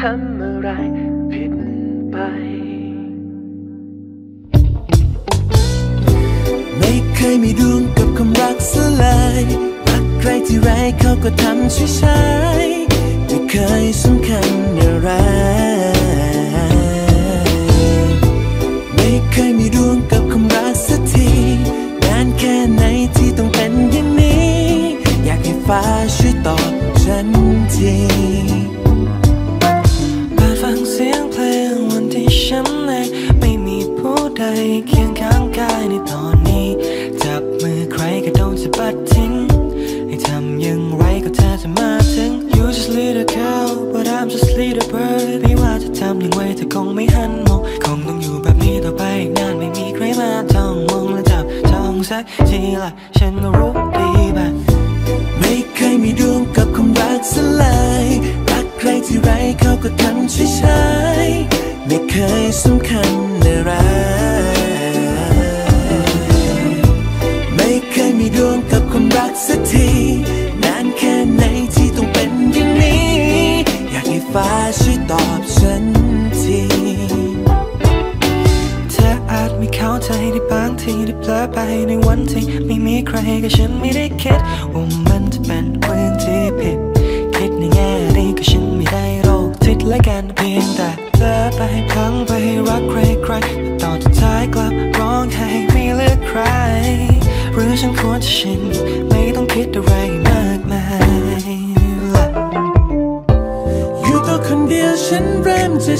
ทำอะไรผิดไปไม่เคยมีดวงกับความรักสียเลยรักใครที่ไรเขาก็ทำช่วยใช้ไม่เคยสำคัญอะไรไม่เคยมีดวงกับความรักสักทีนานแค่ไหนที่ต้องเป็นอย่างนี้ อยากให้ฟ้าช่วยตอบฉันที เคียงข้างกายในตอนนี้ จับมือใครก็โดนสะบัดทิ้ง ให้ทำอย่างไรก็เธอจะมาถึง You just little girl but I'm just little bird ไม่ว่าจะทำอย่างไรเธอคงไม่หันมองคงต้องอยู่แบบนี้ต่อไปอีกนานไม่มีใครมาจ้องมองและจับจ้องสักทีละฉันก็รู้ดีแบบไม่เคยมีดวงกับความรักสลายรักใครที่ไรเขาก็ทำช่วยใช้ไม่เคยสำคัญอะไร ทีนานแค่ไหนที่ต้องเป็นอย่างนี้ อยากให้ฟ้าช่วยตอบฉันทีเธออาจไม่เข้าใจได้บางทีได้เผลอไปในวันที่ไม่มีใครก็ฉันไม่ได้คิด ว่ามันจะเป็นเพื่อนที่ผิด คิดในแง่ดีก็ฉันไม่ได้โรคจิตและกันเพียงแต่เธอไปพลังไปรักใครใครแต่ตอนสุท้ายกลับร้องไห้ไม่เลือกใคร หรือฉันควรจะชิน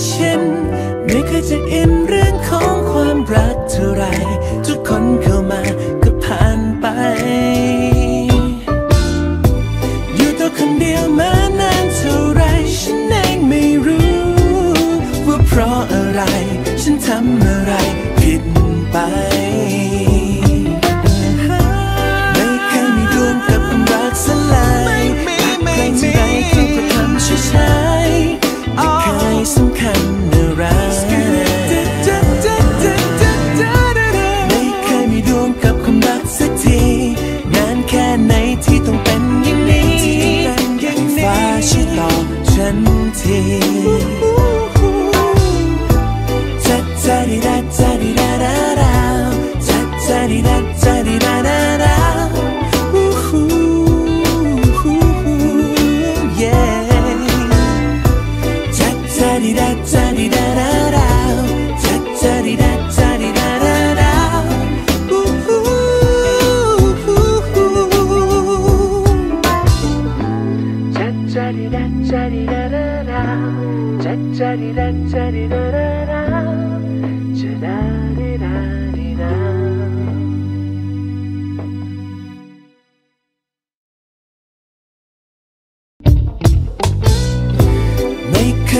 ฉัน ไม่เคยจะอินเรื่องของความรักเท่าไร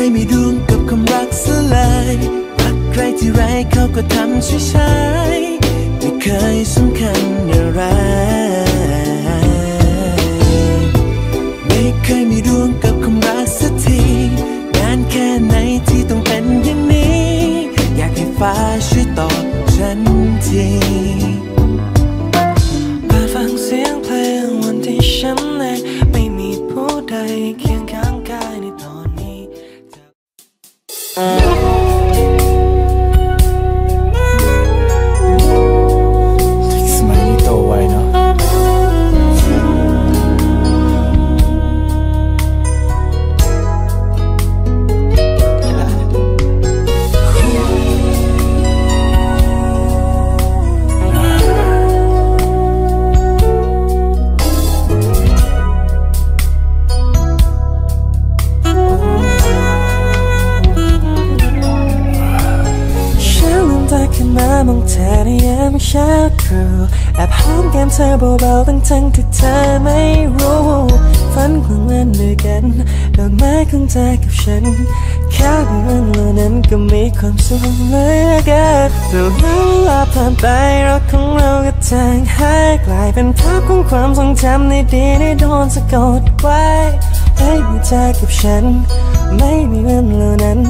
ไม่เคยมีดวงกับความรักสลายรักใครที่ไรเขาก็ทำช้าช้าๆไม่เคยสำคัญอะไรไม่เคยมีดวงกับความรักสักทีนานแค่ไหนที่ต้องเป็นอย่างนี้ อยากให้ฟ้าช่วยตอบฉันที ทั้งทั้งที่เธอไม่รู้ฝันกลางวันด้วยกันดอกไม้ของเธอกับฉันแค่เพียงเหล่านั้นก็มีความสุขเหลือเกินแต่เวลาผ่านไปรักของเราก็จางหายกลายเป็นภาพของความทรงจำในดีที่โดนสะกดไว้ไม่มีเธอกับฉัน ไม่มีวันเหล่านั้น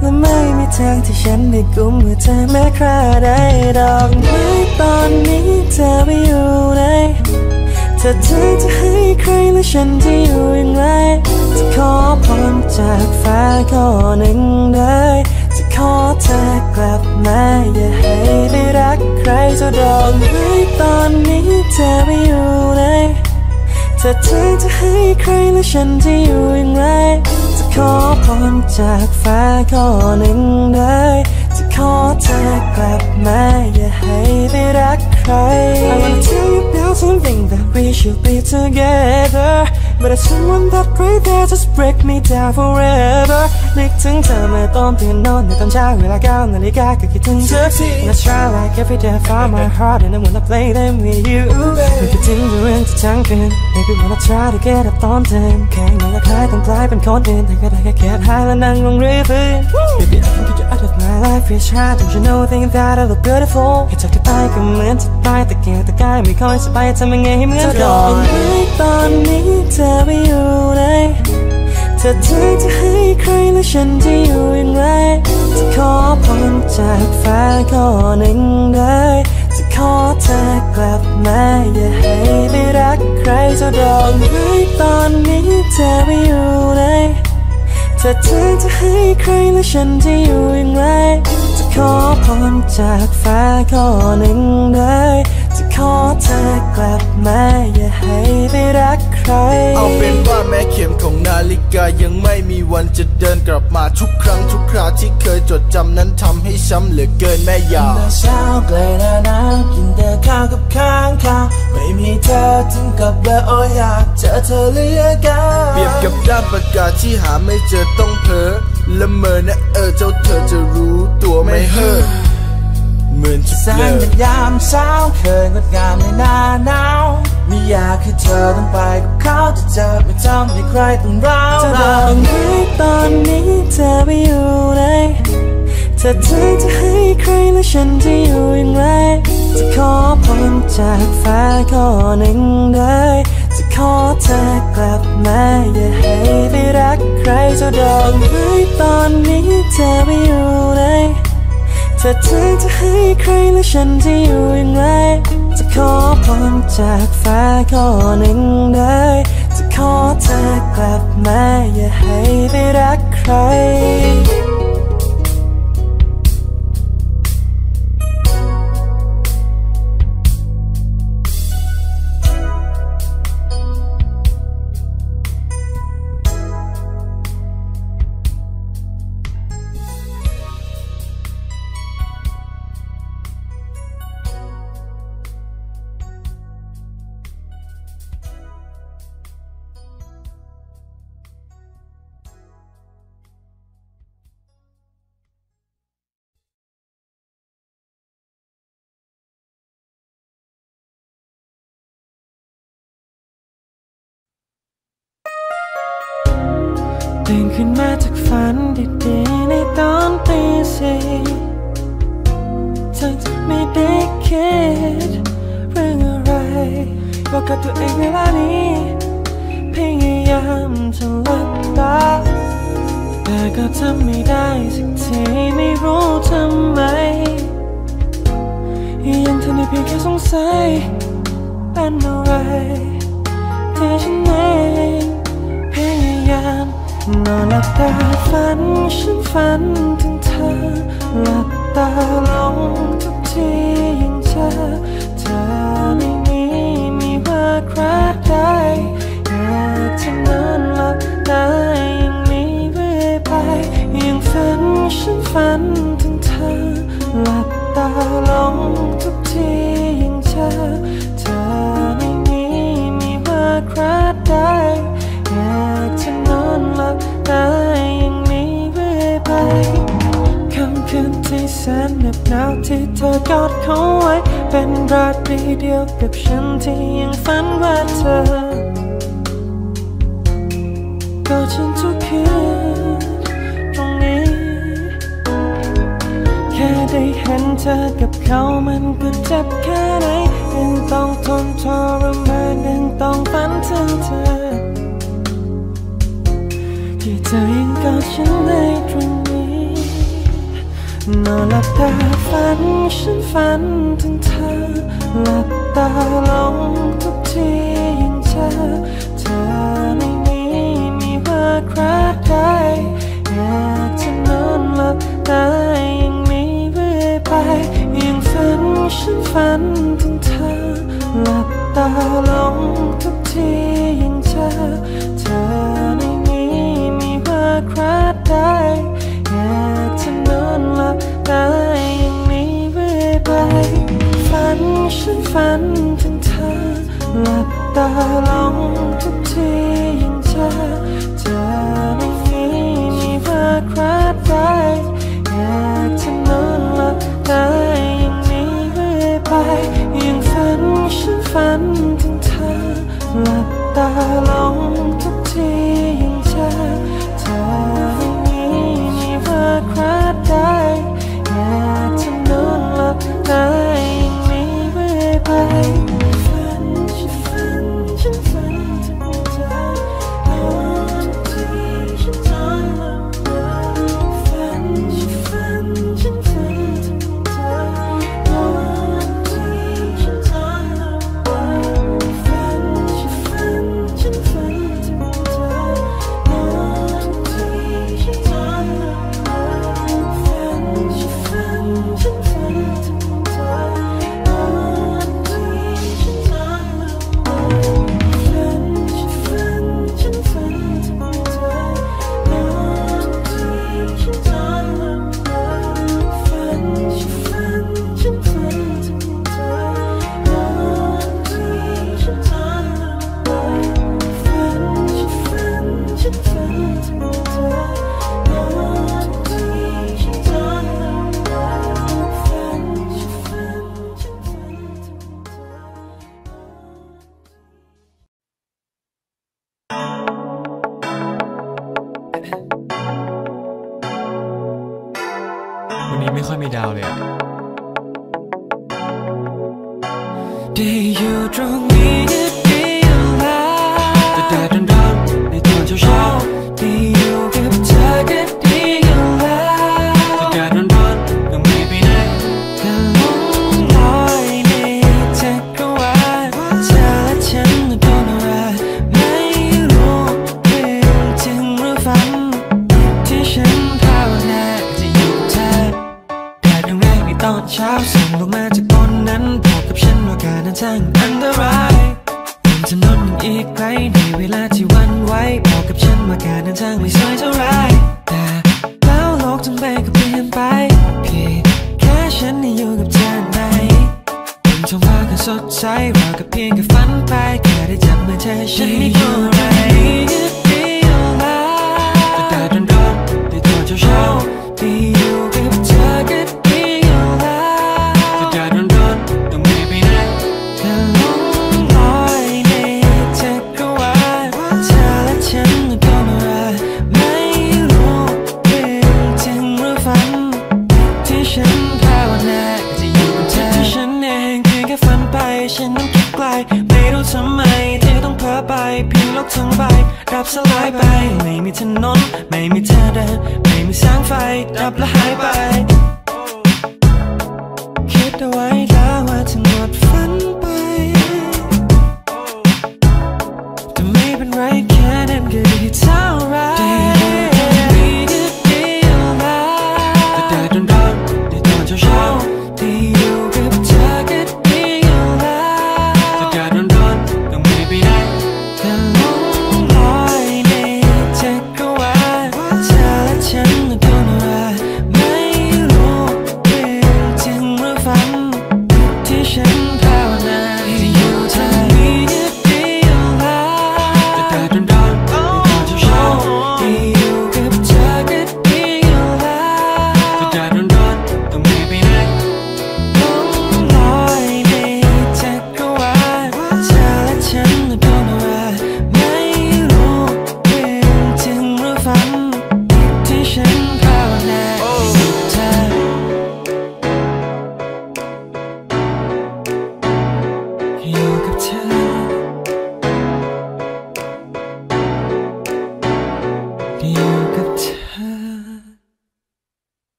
และไม่มีทางที่ฉันได้กุมมือเธอแม้คราใดดอกไม้ตอนนี้เธอไปอยู่ไหน ธอเธอจะให้ใครและฉันจะอยู่อย่างไร จะขอพรจากฟ้าข้อหนึ่งได้จะขอเธอกลับมาอย่าให้ได้รักใครจะดอกไม้ตอนนี้เธอไปอยู่ไหนถ้าเธอจะให้ใครและฉันจะอยู่อย่างไร จะขอพรจากฟ้าข้อหนึ่งได้จะขอเธอกลับมาอย่าให้ได้รักใคร I wanna tell you about something that we should be together But there's someone that right there just break me down forever นึกถึงเธอเมื่อตอนตื่นนอนในตอนเช้าเวลาเก้านาฬิกาก็คิดถึงเธอ And I try like every day I find my heart and I wanna play them with you ไม่คิดถึงเรื่องที่ทั้งคืน Maybe wanna try to get up ตอนเดินแค่ไม่อยากให้ต้องกลายเป็นคนอื่นแต่ก็ได้แค่แค่หายและนั่งลงเรือฟื้น Baby I can get you out of my life yeah try don't you know think that I look beautiful แค่จากที่ไปก็เหมือนจะตายแต่เกียแต่กายไม่ค่อยสบายทำยังไงให้เหมือนก่อนตอนนี้เธอไปอยู่ไหนถ้าเธอจะให้ใครและฉันจะอยู่อย่างไรจะขอพรจากฟ้าข้อหนึ่งได้จะขอเธอกลับมาอย่าให้ได้รักใครเจะดอกไม้ตอนนี้เธอไปอยู่ไหน ถ้าเธอจะให้ใครและฉันจะอยู่อย่างไร จะขอพรจากฟ้าข้อหนึ่งได้จะขอเธอกลับมาอย่าให้ไปรักใคร เอาเป็นว่าแม้เข็มของนาฬิ กายังไม่มีวันจะเดินกลับมาทุกครั้งทุกคราวที่เคยจดจำนั้นทำให้ช้ำเหลือเกินแม่ยาแต่เช้าไกลหน้าหนาวกินแต่ข้าวกับข้างข้าวไม่มีเธอถึงกับเบื่อโอ้อยากเจอเธอเหลือเกินเปรียบกับด้านประกาศที่หาไม่เจอต้องเพ้อละเมอนะเออเจ้าเธอจะรู้ตัวไหม่เฮ้อเหมือนจะแสเลิงกเป็นยามเช้าเคยงดงามในหน้าหนาว ไม่อยากให้เธอต้องไปกับเขาจะเจอไม่ทำให้ใครต้องร้าวจะบอกไหมตอนนี้เธอไปอยู่ไหนถ้าเธอจะให้ใครแล้วฉันจะอยู่อย่างไร จะขอพรจากฟ้าข้อหนึ่งได้จะขอเธอกลับมาอย่าให้ไปรักใครจะดอกไม้ตอนนี้เธอไปอยู่ไหน ถ้าเธอจะให้ใครและฉันจะอยู่อย่างไร จะขอพรจากฟ้าข้อหนึ่งได้จะขอเธอกลับมาอย่าให้ไปรักใคร ตื่นขึ้นมาจากฝันดีๆในตอนตีสี่เธอจะไม่ได้คิดเรื่องอะไรบอกกับตัวเองเวลานี้พยายามจะหลับตาแต่ก็ทำไม่ได้สักทีไม่รู้ทำไม ยังทำได้เพียงแค่สงสัยเป็นอะไรที่ฉันเองพยายาม นอนหลับตาฝันฉันฝันถึงเธอ หลับตาลงทุกทียังเจอเธอไม่มีมีว่าใครได้อยากจะนอนหลับตาอย่างนี้เรื่อยไปยังฝันฉันฝันถึงเธอ หลับตาลงทุกทียังเจอเธอไม่มีมีว่าใครได้ ตาอย่างนี้เรื่อยไปคำคืนที่แสนเหน็บหนาวที่เธอกอดเขาไว้ เป็นราตรีเดียวกับฉันที่ยังฝันว่าเธอก็ฉันทุกคืนตรงนี้ แค่ได้เห็นเธอกับเขามันก็เจ็บแค่ไหนยังต้องทนทรมานยังต้องฝันถึงเธอ ที่เธอยังกอดฉันในตรงนี้นอนหลับตาฝันฉันฝันถึงเธอหลับตาลงทุกทียังเจอเธอไม่มีมีว่าใครได้อยากจะนอนหลับตาอย่างนี้เรื่อยไปยังฝันฉันฝันถึงเธอหลับตาลงทุกทียังเจอ ฉันฝันถึงเธอ หลับตาลงทุกทียังเจอเธอไม่มีมีว่าใครได้อยากจะนอนหลับตาอย่างนี้เรื่อยไปยังฝันฉันฝันถึงเธอ หลับตาลง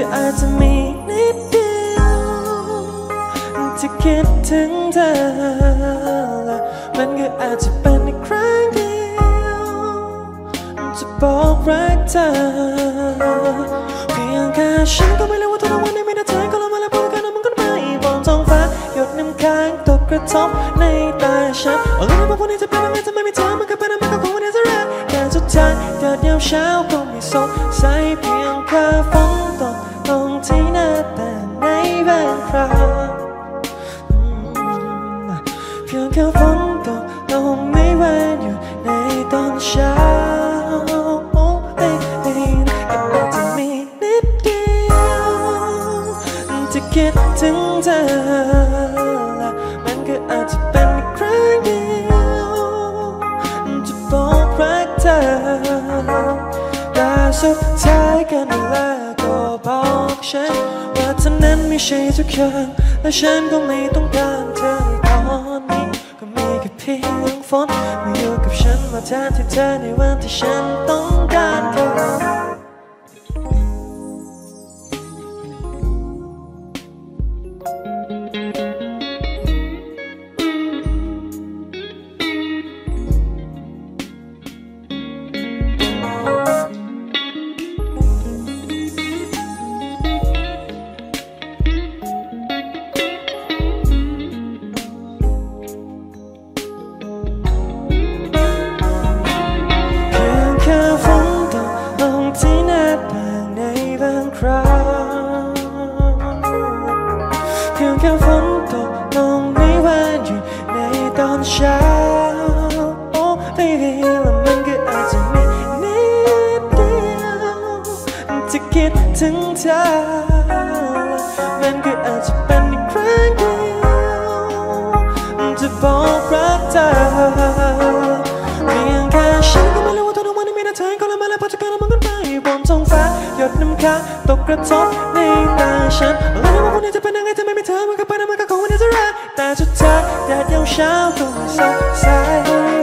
คืออาจจะมีนิดเดียวจะคิดถึงเธอ มันก็อาจจะเป็นในครั้งเดียวจะบอกรักเธอเพียงแค่ฉันก็ไม่รู้ว่าทุกวันนี้มีแต่เธอก็ลงมาแล้วพูดกันมันก็ไม่บนท้องฟ้าหยดน้ำค้างตกกระทบในตาฉันอะไรื่องว่นนี้จะเป็นยังไงจะไม่มีเธอมันก็เป็นมันก็คงวันนี้จะรกแต่สุดท้ายเดินยามเช้าก็ไม่สงสัยเพียงแค่ฝนตก ที่หน้าแต่ในบางคราเพียงแค่ฝนตกลงไม่แวนอยู่ในตอนเช้าเองเองก็อาจะมีนิดเดียวจะคิดถึงเธอละมันก็อาจจะเป็นครั้งเดียวจะบอกรักเธอแต่สุดท้ายกันเลย บอกฉันว่าเธอนั้นไม่ใช่ทุกอย่างและฉันก็ไม่ต้องการเธอในตอนนี้ก็มีแค่เพียงฝนมาอยู่กับฉันมาแทนที่เธอในวันที่ฉันต้องการเธอ ธอ มันก็อาจจะเป็นอีกครั้งเดียวจะบอกรักเธอเพียงแค่ฉันก็ไม่รู้ว่าทุกวันนี้มีแต่เธอก็ละมาและพอจะกันมันกันไปบนท้องฟ้าหยดน้ำค้างตกกระทบในตาฉันแล้วไม่ว่าวันนี้จะเป็นยังไงถ้าไม่มีเธอมันก็ไปนะมันก็คงไม่ได้จะรักแต่สุดท้ายแดดยามเช้าก็ไม่สดใส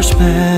judgment.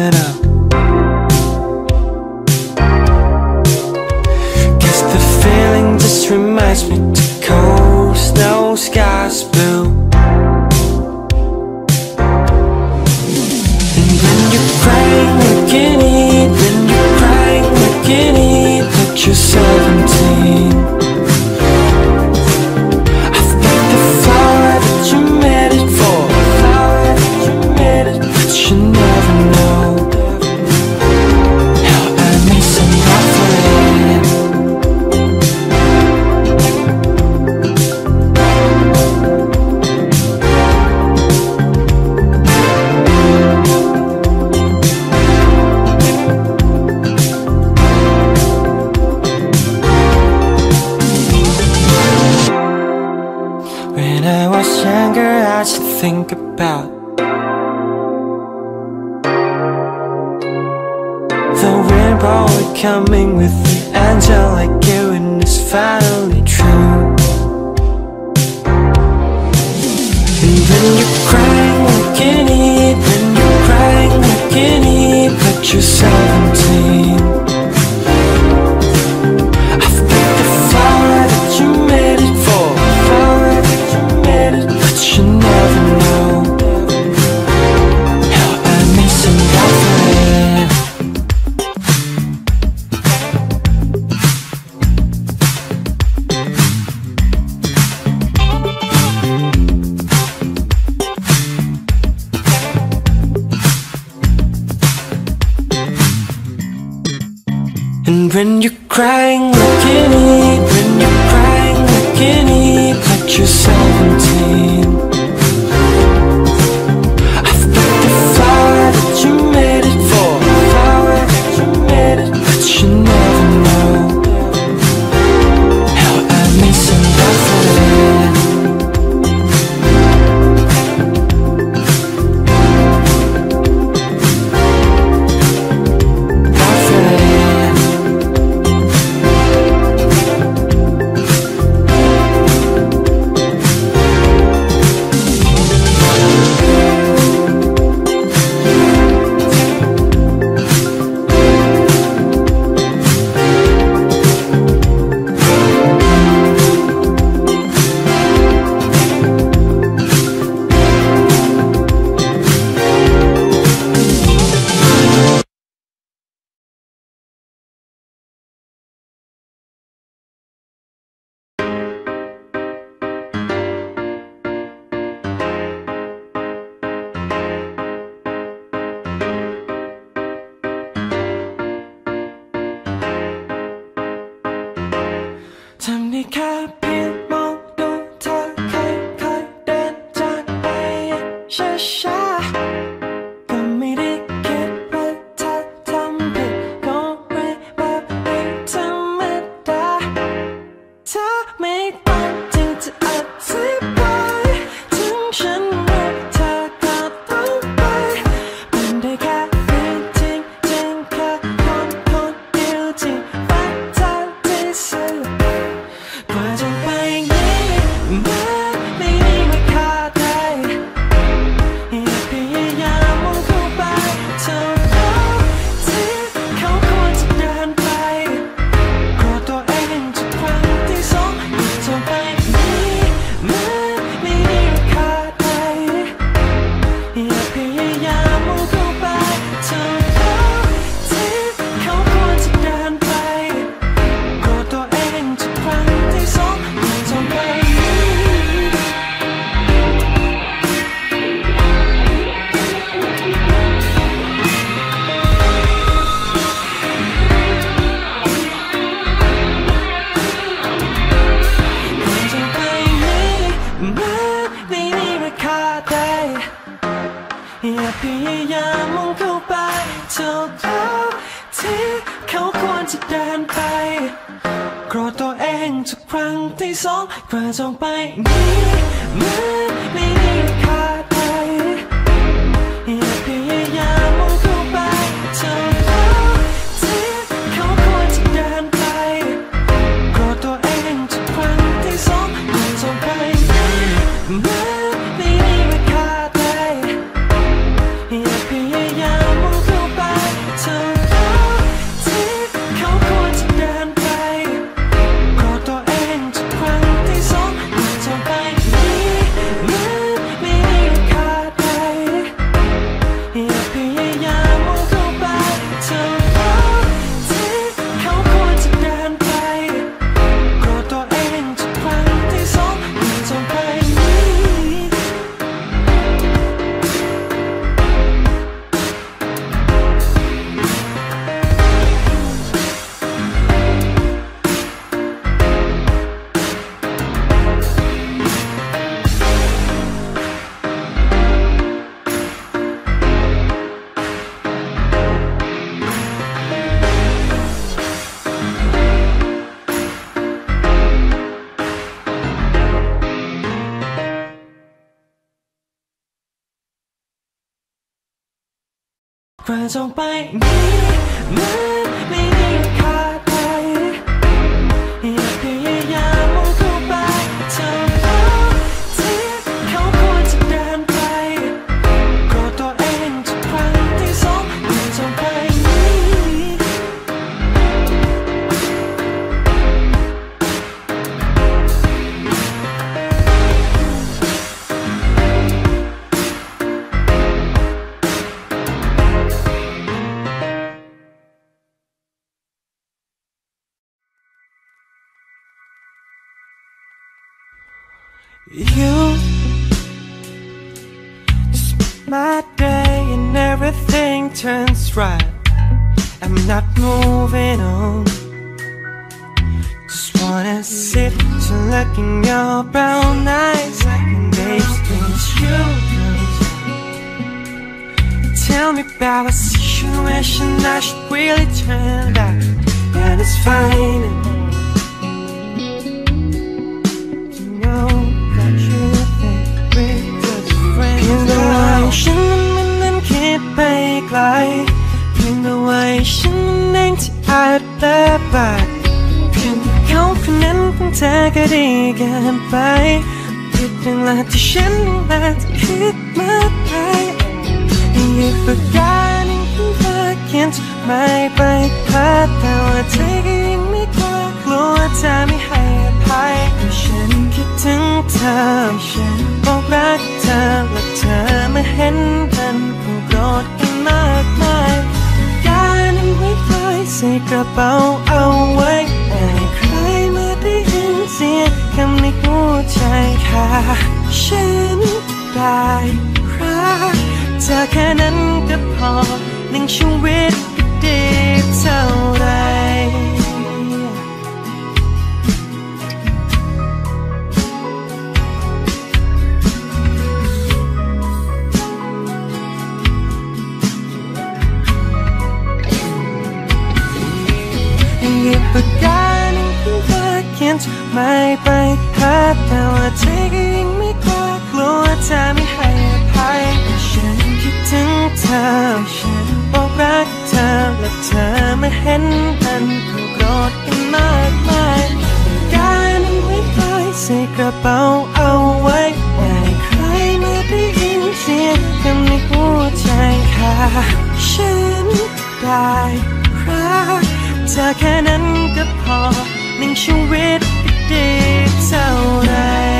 Finally true. And when you're crying like an idiot, when you're crying like an idiot, but you're สองกระจองไปนี้ เธรจงไปนี้มือมี find To know that you're a favorite friend. เพียงแต่ว่ฉันนั้นมันนั้นคิดไปไกล เพียงแต่ว่าฉันนั้นเองที่อาจแปลไปเพียงแต่เขาคนนั้นของเธอก็ดีเกินไปคิดเป็นละที่ฉันนั้นละที่คิดมาไกลอย่ากประกาศ ยนจม่ไปพัดแต่ว่าใจก็ยังไม่กลัวกลัวเธอไม่ให้อภัยฉันคิดถึงเธอฉันบอกรักเธอและเธอไม่เห็นกันคงโกรธกันมากมายยารนั้นไว้ไว้ใส่กระเป๋าเอาไว้แต่ใครมาได้ยินเสียงคำในหัวใจค่ะฉันได้รักเธอแค่นั้นก็พอ หนึ่งชีวิตก็ดีเท่าไรหยิบปากกาหนึ่งเพื่อเขียนจดหมายไปหาแต่ว่าใจก็ยังไม่กลัวกลัวเธอไม่ให้อภัยฉันคิดถึงเธอ บอกรักเธอและเธอไม่เห็นกันก็โกรธกันมากมายการนั้นไม่ปล่อยใส่กระเป๋าเอาไว้ไม่ให้ใครมาได้ยินเสียงกันในหัวใจค่ะฉันได้รักเธอแค่นั้นก็พอหนึ่งชีวิตก็ดีเท่าไร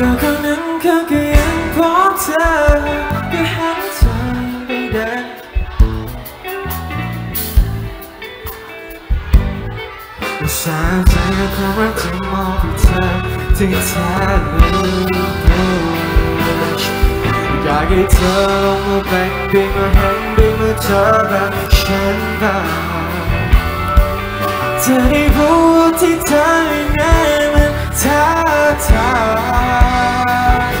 แต่คนนั้นเขาก็ยังพบเธอ ก็เห็นเธอไปเดินสาใจกับความรักที่มองให้เธอที่แท้เลยอยากให้เธอลงมาแบ่งได้มาเห็นได้มาเจอแบบฉันบ้างเธอได้รู้ที่เธอนั้นมัน ท้าทาย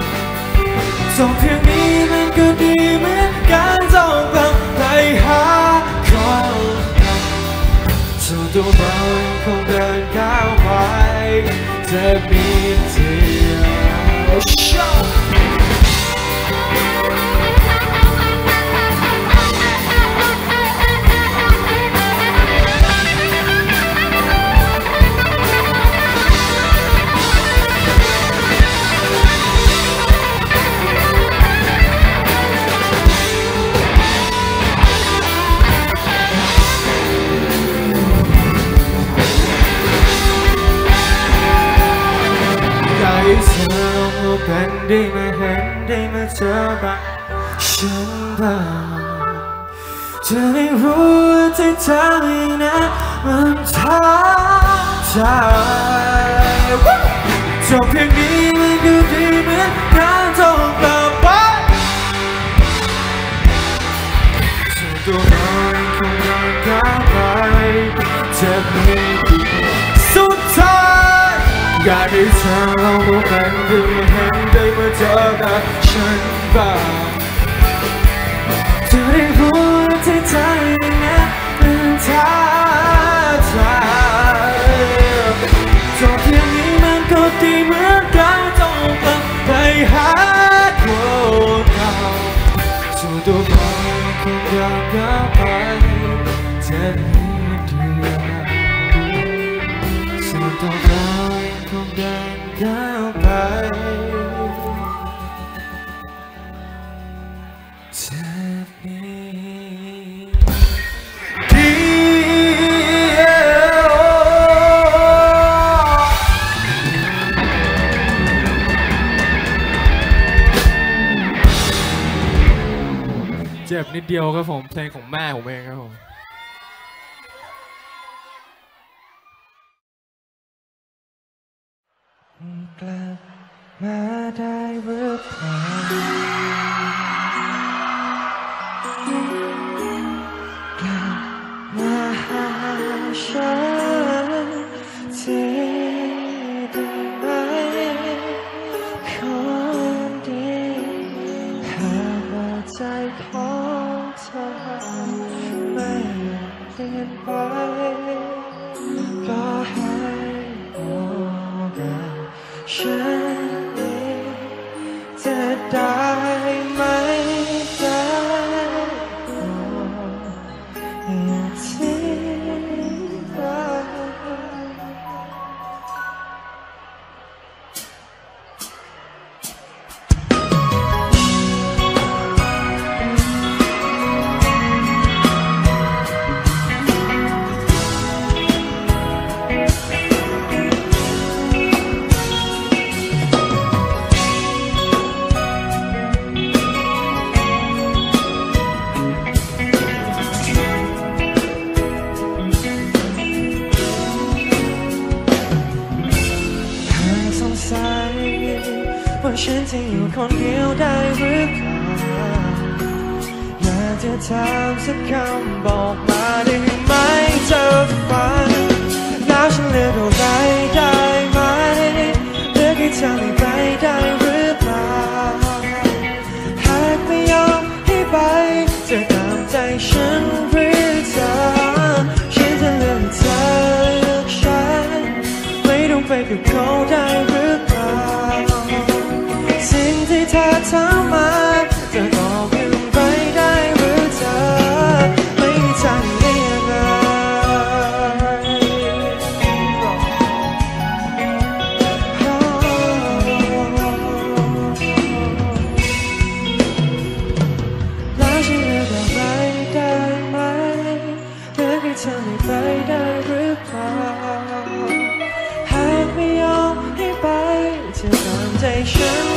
จบเพียงนี้มันก็ดีเหมือนการต้องกลับไปหาคนเธอตัวเรายังคงเดินก้าวไปจะมีเธอ ได้มาเห็นได้มาเจอแบบฉันบ้างจะได้รู้ว่าที่เธอให้นะมันท้าทายจบเพียงนี้มันก็ดีเหมือนการต้องกลับไปส่วนตัวเราเองคงยังก้าวไปจะไม่ดีสุดท้าย อยากให้เธอลองรู้กันด้มาเห็นได้เมาเจอกับฉันบ้างจะได้รู้ที่เธอนั้นเป็นท้าทายจบเพียงนี้มันก็ดีเหมือนกันต้องกลับไปหาคนเก่าส่วนตัวเรายคงอยากก้าว นิดเดียวครับผมเพลงของแม่ผมเองครับผม die. คนเดียวได้หรือเปล่าอยากจะถามสักคำ salvation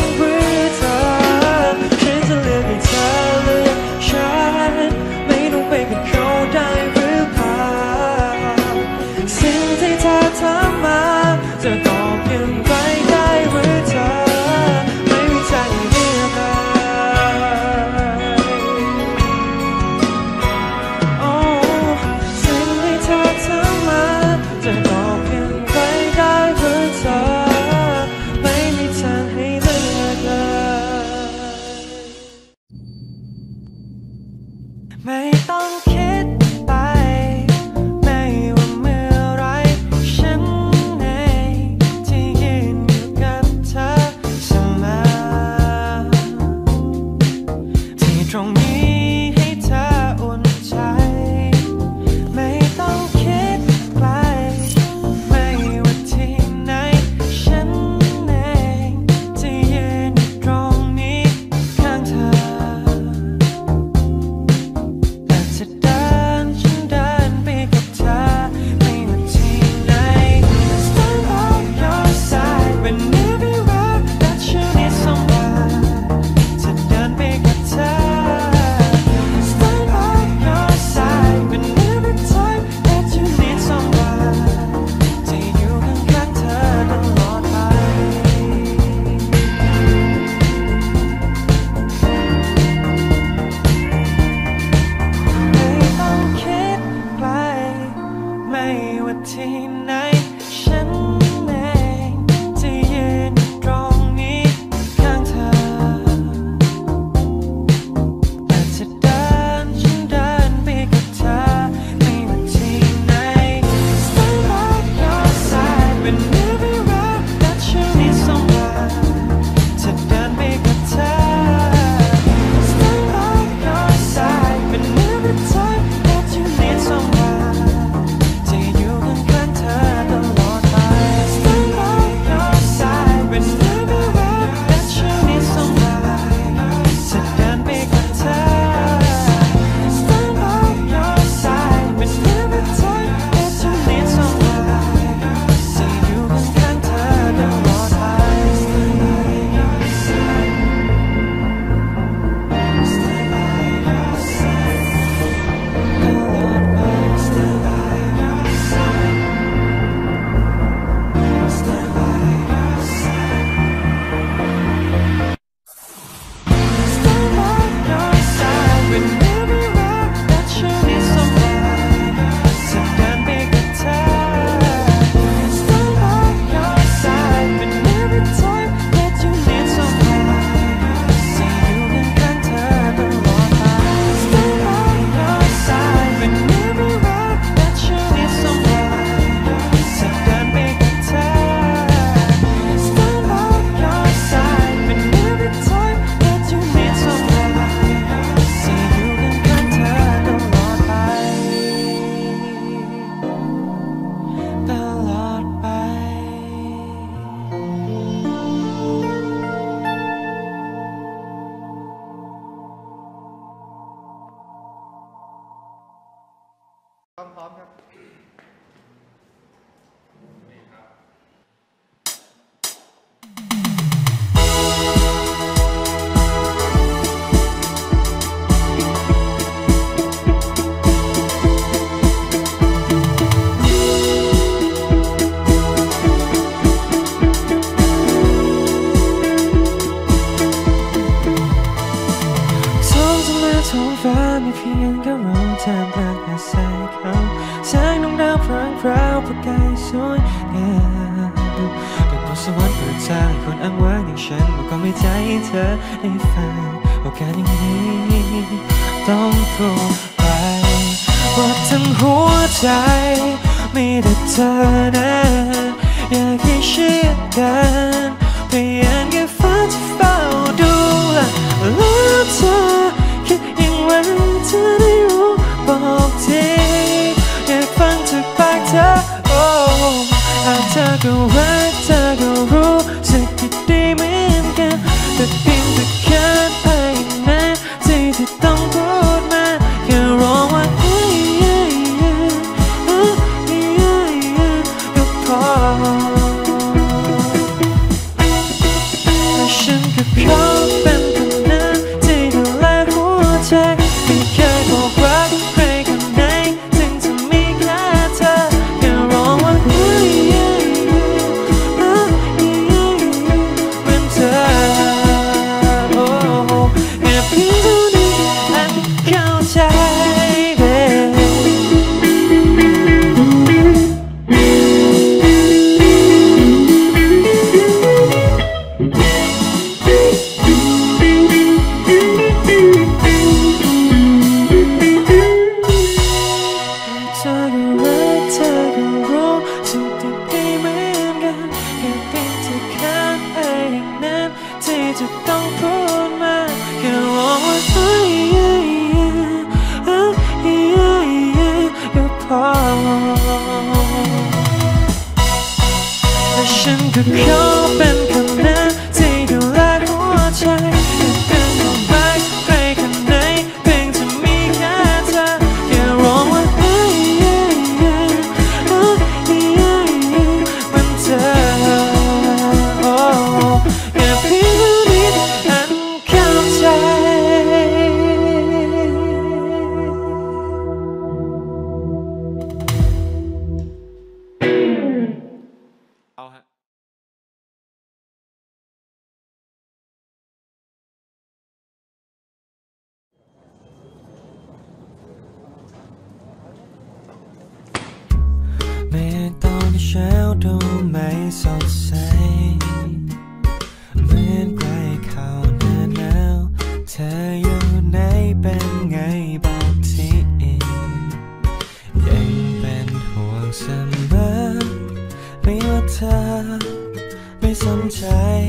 ไ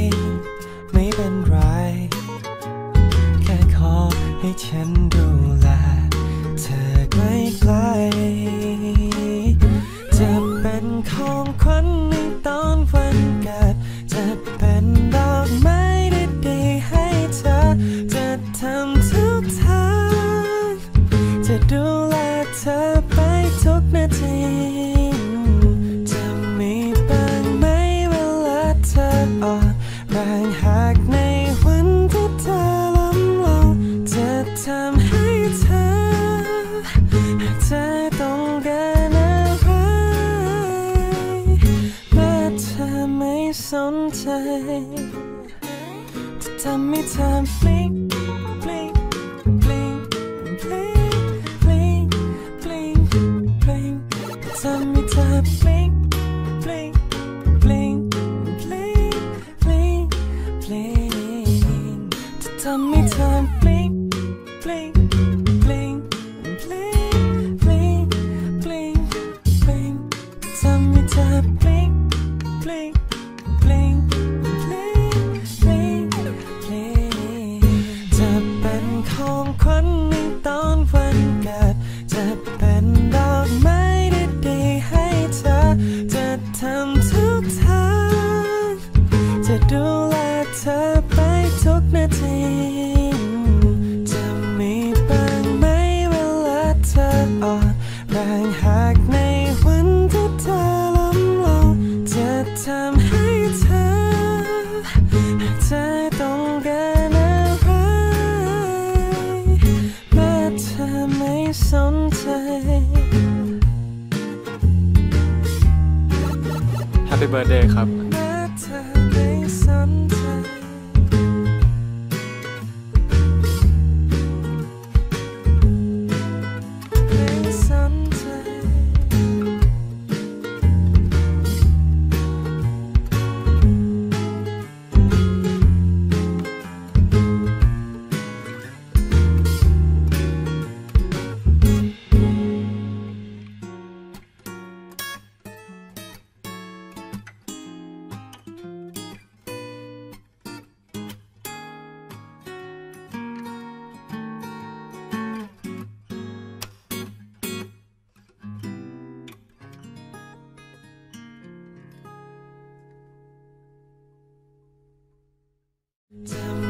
怎么？